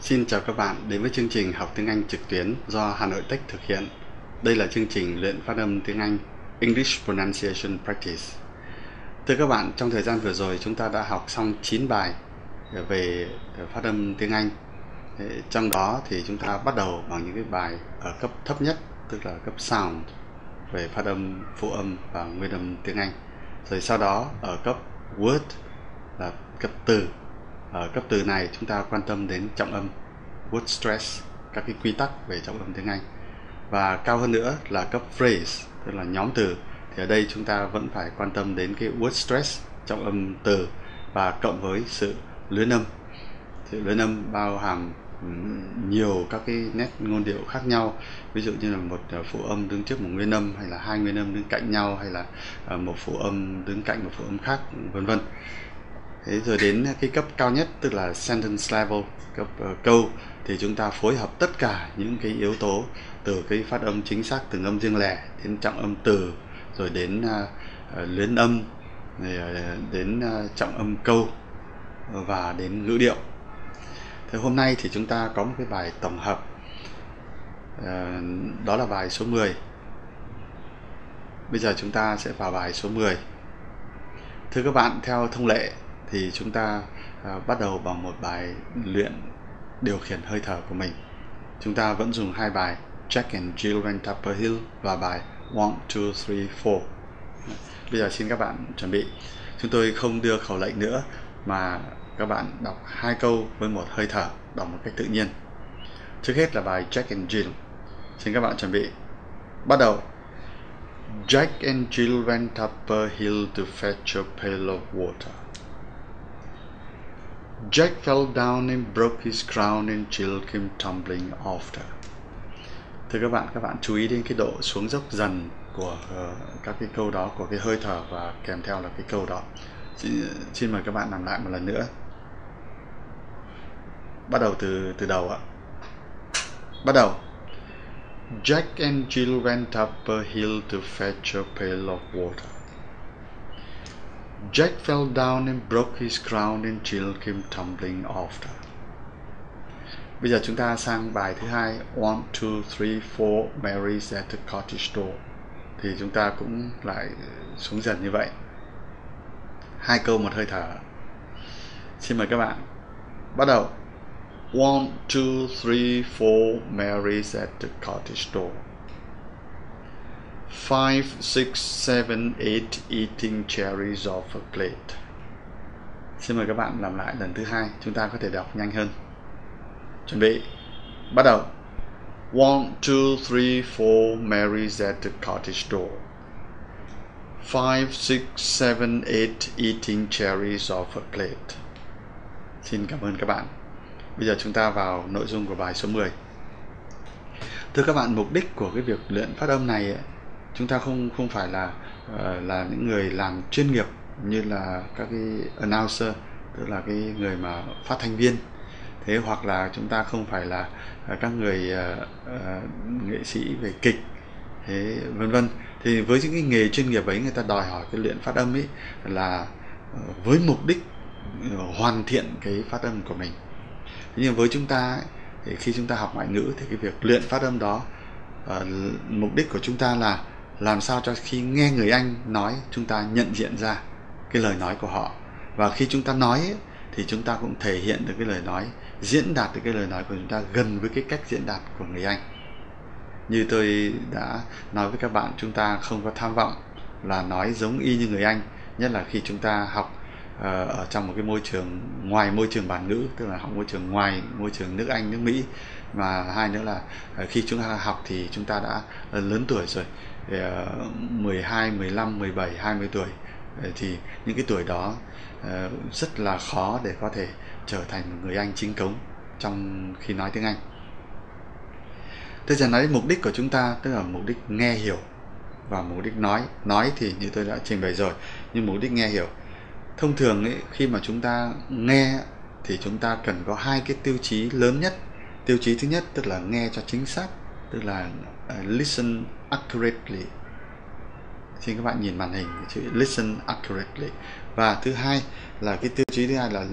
Xin chào các bạn đến với chương trình học tiếng Anh trực tuyến do Hà Nội Tech thực hiện. Đây là chương trình luyện phát âm tiếng Anh English Pronunciation Practice. Thưa các bạn, trong thời gian vừa rồi chúng ta đã học xong 9 bài về phát âm tiếng Anh. Trong đó thì chúng ta bắt đầu bằng những cái bài ở cấp thấp nhất, tức là cấp sound về phát âm, phụ âm và nguyên âm tiếng Anh. Rồi sau đó ở cấp word là cấp từ ở cấp từ này chúng ta quan tâm đến trọng âm word stress, các cái quy tắc về trọng âm tiếng Anh. Và cao hơn nữa là cấp phrase, tức là nhóm từ. Thì ở đây chúng ta vẫn phải quan tâm đến cái word stress, trọng âm từ, và cộng với sự luyến âm. Sự luyến âm bao hàm nhiều các cái nét ngôn điệu khác nhau. Ví dụ như là một ờ, phụ âm đứng trước một nguyên âm, hay là hai nguyên âm đứng cạnh nhau, hay là ờ, một phụ âm đứng cạnh một phụ âm khác, vân vân thế rồi đến cái cấp cao nhất tức là sentence level cấp uh, câu thì chúng ta phối hợp tất cả những cái yếu tố từ cái phát âm chính xác từng âm riêng lẻ đến trọng âm từ rồi đến uh, luyến âm rồi, đến uh, trọng âm câu và đến ngữ điệu. Thế hôm nay thì chúng ta có một cái bài tổng hợp uh, đó là bài số 10 bây giờ chúng ta sẽ vào bài số 10 thưa các bạn theo thông lệ thì chúng ta à, bắt đầu bằng một bài luyện điều khiển hơi thở của mình. Chúng ta vẫn dùng hai bài Jack and Jill went up a hill và bài One, Two, Three, Four. Bây giờ xin các bạn chuẩn bị. Chúng tôi không đưa khẩu lệnh nữa mà các bạn đọc hai câu với một hơi thở, đọc một cách tự nhiên. Trước hết là bài Jack and Jill. Xin các bạn chuẩn bị. Bắt đầu. Jack and Jill went up a hill to fetch a pail of water. Jack fell down and broke his crown and Jill came tumbling after. Thưa các bạn, các bạn chú ý đến cái độ xuống dốc dần của uh, các cái câu đó, của cái hơi thở và kèm theo là cái câu đó. Xin, xin mời các bạn làm lại một lần nữa. Bắt đầu từ từ đầu ạ. Bắt đầu. Jack and Jill went up a hill to fetch a pail of water. Jack fell down and broke his crown and Jill came tumbling after. Bây giờ chúng ta sang bài thứ hai One, two, three, four Mary's at the cottage door. Thì chúng ta cũng lại xuống dần như vậy. Hai câu một hơi thở. Xin mời các bạn. Bắt đầu. One, two, three, four Mary's at the cottage door five, six, seven, eight eating cherries off a plate. Xin mời các bạn làm lại lần thứ hai, chúng ta có thể đọc nhanh hơn. Chuẩn bị, bắt đầu. One, two, three, four, Mary's at the cottage door. Five, six, seven, eight eating cherries off a plate. Xin cảm ơn các bạn. Bây giờ chúng ta vào nội dung của bài số 10. Thưa các bạn, mục đích của cái việc luyện phát âm này ấy, chúng ta không không phải là uh, là những người làm chuyên nghiệp như là các cái announcer tức là cái người mà phát thanh viên. Thế hoặc là chúng ta không phải là uh, các người uh, uh, nghệ sĩ về kịch thế vân vân. Thì với những cái nghề chuyên nghiệp ấy người ta đòi hỏi cái luyện phát âm ấy là uh, với mục đích uh, hoàn thiện cái phát âm của mình. Thế nhưng với chúng ta ấy, thì khi chúng ta học ngoại ngữ thì cái việc luyện phát âm đó uh, mục đích của chúng ta là làm sao cho khi nghe người anh nói chúng ta nhận diện ra cái lời nói của họ. Và khi chúng ta nói ấy, thì chúng ta cũng thể hiện được cái lời nói diễn đạt được cái lời nói của chúng ta gần với cái cách diễn đạt của người anh. Như tôi đã nói với các bạn chúng ta không có tham vọng là nói giống y như người anh. Nhất là khi chúng ta học ờ, ở trong một cái môi trường ngoài môi trường bản ngữ tức là học môi trường ngoài môi trường nước anh nước mỹ. Và hai nữa là ờ, khi chúng ta học thì chúng ta đã lớn tuổi rồi. 12, 15, 17, 20 tuổi thì những cái tuổi đó ờ, rất là khó để có thể trở thành một người Anh chính cống trong khi nói tiếng Anh. Tôi sẽ nói mục đích của chúng ta tức là mục đích nghe hiểu và mục đích nói. Nói thì như tôi đã trình bày rồi, nhưng mục đích nghe hiểu. Thông thường ấy, khi mà chúng ta nghe thì chúng ta cần có hai cái tiêu chí lớn nhất. Tiêu chí thứ nhất tức là nghe cho chính xác, tức là uh, listen accurately. Xin các bạn nhìn màn hình chữ listen accurately. Và thứ hai là cái tiêu chí thứ hai là